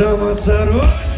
Жама сорочка